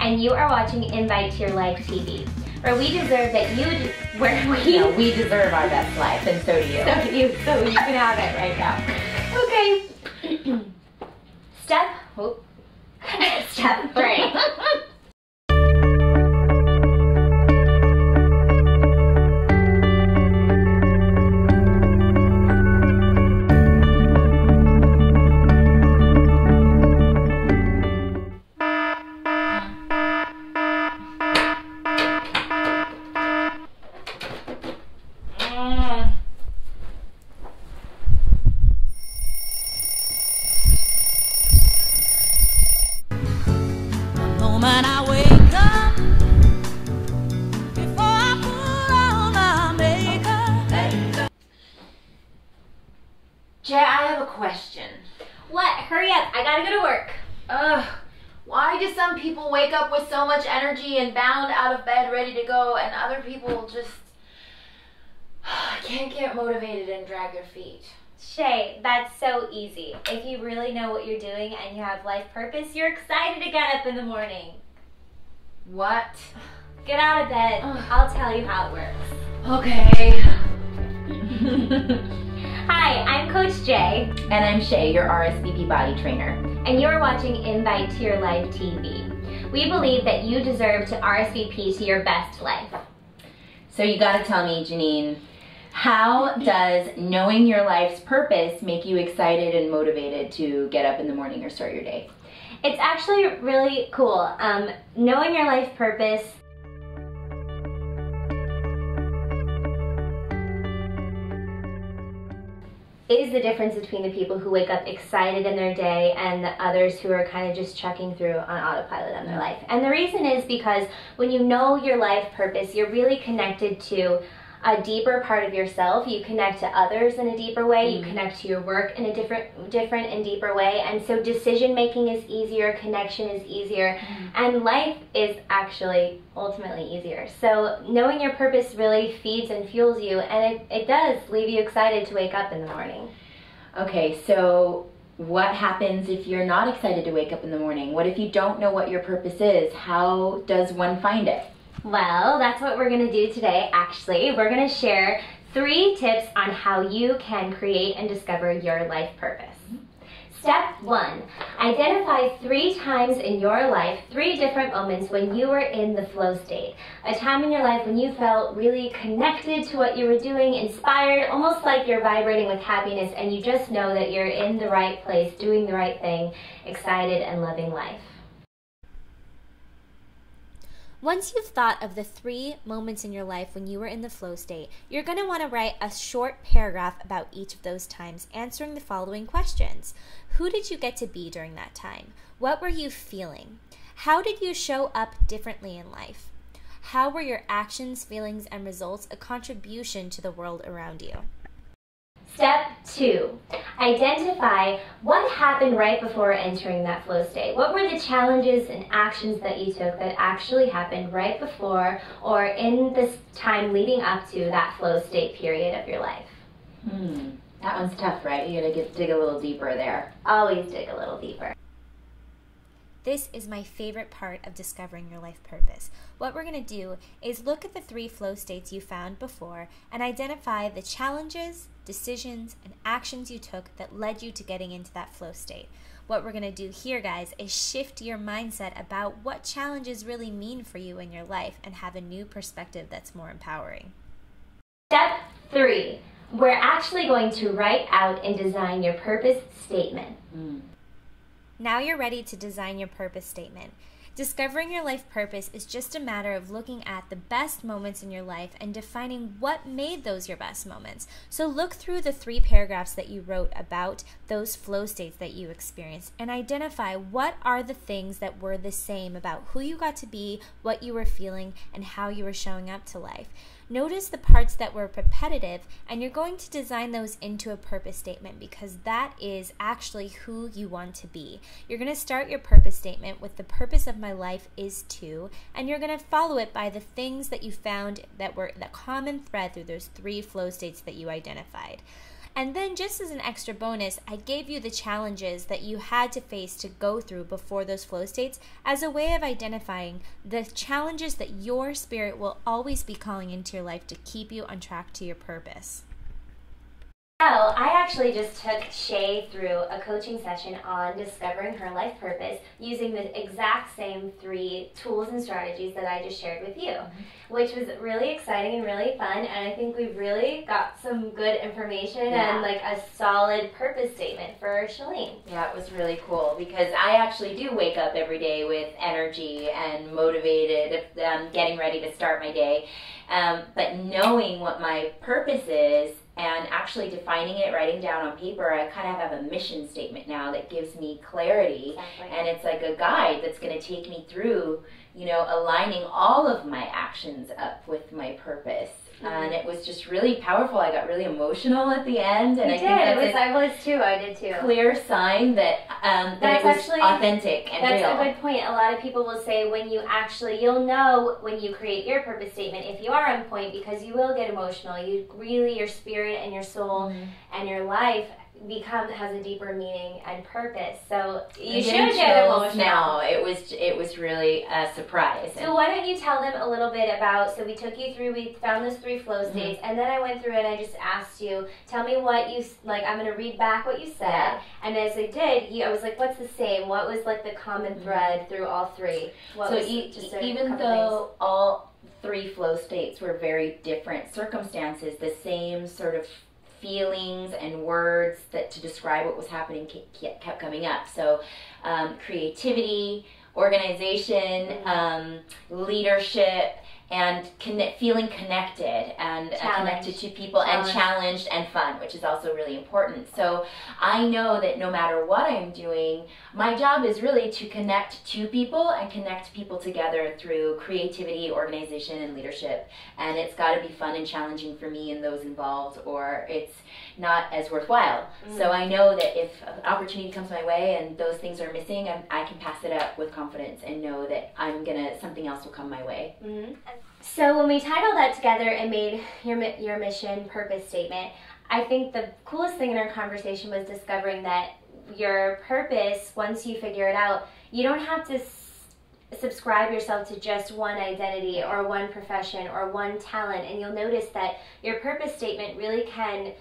and you are watching Invite to Your Life TV, where we deserve that you, where we, we deserve our best life, and so do you. so do you, so you can have it right now. Okay. Step, oh. Step three. Oh, question. What? Hurry up, I gotta go to work. Ugh, why do some people wake up with so much energy and bound out of bed ready to go, and other people just can't get motivated and drag their feet? Shay, that's so easy. If you really know what you're doing and you have life purpose, you're excited to get up in the morning. What? Get out of bed. I'll tell you how it works. Okay. Hi, I'm Coach Jey, and I'm Shay, your RSVP body trainer. and you're watching Invite to Your Life TV. We believe that you deserve to RSVP to your best life. So you gotta tell me, Jeannine, how does knowing your life's purpose make you excited and motivated to get up in the morning or start your day? It's actually really cool. Um, knowing your life purpose is the difference between the people who wake up excited in their day and the others who are kind of just checking through on autopilot on their life. And the reason is because when you know your life purpose, you're really connected to a deeper part of yourself. You connect to others in a deeper way. You Mhm. connect to your work in a different, different and deeper way. And so decision making is easier, connection is easier, and life is actually ultimately easier. So knowing your purpose really feeds and fuels you, and it, it does leave you excited to wake up in the morning. Okay, so what happens if you're not excited to wake up in the morning? What if you don't know what your purpose is? How does one find it? Well, that's what we're going to do today, actually. We're going to share three tips on how you can create and discover your life purpose. Step one identify three times in your life, three different moments when you were in the flow state. A time in your life when you felt really connected to what you were doing, inspired, almost like you're vibrating with happiness, and you just know that you're in the right place, doing the right thing, excited and loving life. Once you've thought of the three moments in your life when you were in the flow state, you're going to want to write a short paragraph about each of those times, answering the following questions Who did you get to be during that time? What were you feeling? How did you show up differently in life? How were your actions, feelings, and results a contribution to the world around you? Step two, identify what happened right before entering that flow state. What were the challenges and actions that you took that actually happened right before or in this time leading up to that flow state period of your life? Hmm, that one's tough, right? You gotta get dig a little deeper there. Always dig a little deeper. This is my favorite part of discovering your life purpose. What we're going to do is look at the three flow states you found before and identify the challenges, decisions, and actions you took that led you to getting into that flow state. What we're going to do here, guys, is shift your mindset about what challenges really mean for you in your life and have a new perspective that's more empowering. Step three, we're actually going to write out and design your purpose statement. Hmm. Now you're ready to design your purpose statement. Discovering your life purpose is just a matter of looking at the best moments in your life and defining what made those your best moments. So look through the three paragraphs that you wrote about those flow states that you experienced and identify what are the things that were the same about who you got to be, what you were feeling, and how you were showing up to life. Notice the parts that were repetitive, and you're going to design those into a purpose statement because that is actually who you want to be. You're going to start your purpose statement with the purpose of my life is to, and you're going to follow it by the things that you found that were the common thread through those three flow states that you identified. And then, just as an extra bonus, I gave you the challenges that you had to face to go through before those flow states as a way of identifying the challenges that your spirit will always be calling into your life to keep you on track to your purpose. So, I actually just took Shay through a coaching session on discovering her life purpose using the exact same three tools and strategies that I just shared with you, mm-hmm. which was really exciting and really fun. And I think we've really got some good information yeah. and like a solid purpose statement for Shalene. Yeah, it was really cool because I actually do wake up every day with energy and motivated, um, getting ready to start my day. Um, but knowing what my purpose is and actually defining it, writing down on paper, I kind of have a mission statement now that gives me clarity. Exactly. And it's like a guide that's going to take me through, you know, aligning all of my actions up with my purpose. Mm-hmm. And it was just really powerful. I got really emotional at the end, and you I did. think that's was, I was too. I did too. Clear sign that um, that that's it was actually, authentic and that's real. a good point. A lot of people will say when you actually, you'll know when you create your purpose statement if you are on point because you will get emotional. You really, your spirit and your soul mm-hmm. and your life become has a deeper meaning and purpose. So you should get emotional. Now it was it was really a surprise. So why don't you tell them a little bit about? So we took you through. We found those three flow mm-hmm. states, mm-hmm. and then I went through and I just asked you, tell me what you like. I'm going to read back what you said, yeah. and as I did, you, I was like, what's the same? What was like the common mm-hmm. thread mm-hmm. through all three? What so e- even though things? all three flow states were very different circumstances, the same sort of feelings and words that to describe what was happening kept coming up. So, um, creativity, organization, mm-hmm. um, leadership, and connect, feeling connected and uh, connected to people and challenged and fun, which is also really important. So I know that no matter what I'm doing, my job is really to connect to people and connect people together through creativity, organization, and leadership. And it's got to be fun and challenging for me and those involved, or it's not as worthwhile. Mm. So I know that if an opportunity comes my way and those things are missing, I'm, i can pass it up with confidence and know that I'm gonna something else will come my way. Mm-hmm. So when we tied all that together and made your your mission purpose statement, I think the coolest thing in our conversation was discovering that your purpose, once you figure it out, you don't have to subscribe yourself to just one identity or one profession or one talent and you'll notice that your purpose statement really can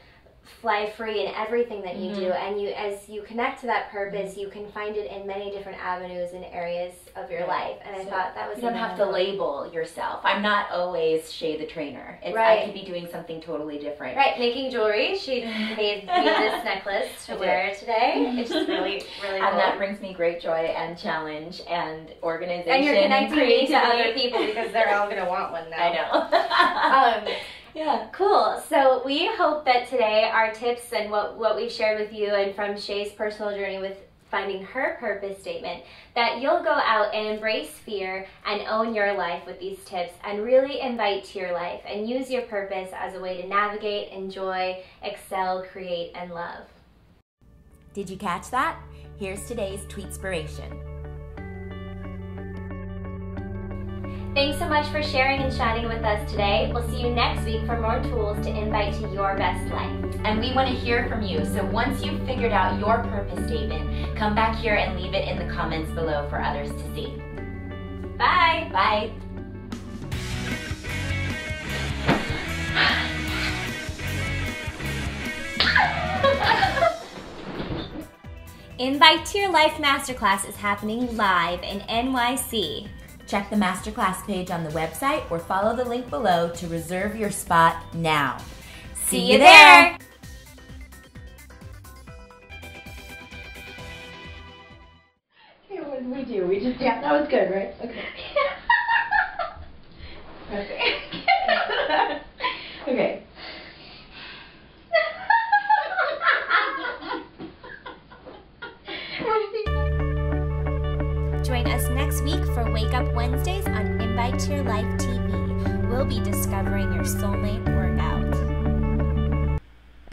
fly free in everything that you mm-hmm. do and you as you connect to that purpose mm-hmm. you can find it in many different avenues and areas of your life. And so i thought that was you don't have to label yourself. I'm not always shay the trainer. It's, right. i could be doing something totally different. Right making jewelry. She made me this necklace to wear today. It's just really really and cool. that brings me great joy and challenge and organization and you're connecting and me to other people because they're all going to want one now. i know. Um, yeah. Cool. So we hope that today our tips and what, what we've shared with you and from Shay's personal journey with finding her purpose statement, that you'll go out and embrace fear and own your life with these tips and really invite to your life and use your purpose as a way to navigate, enjoy, excel, create, and love. Did you catch that? Here's today's tweet Thanks so much for sharing and chatting with us today. We'll see you next week for more tools to invite to your best life. And we want to hear from you. So once you've figured out your purpose statement, come back here and leave it in the comments below for others to see. Bye. Bye. Invite to Your Life Masterclass is happening live in NYC. Check the masterclass page on the website or follow the link below to reserve your spot now. See, See you there. Okay, what did we do? We just, yeah, that was good, right? Okay. okay. To Your Life TV. We'll be discovering your soulmate.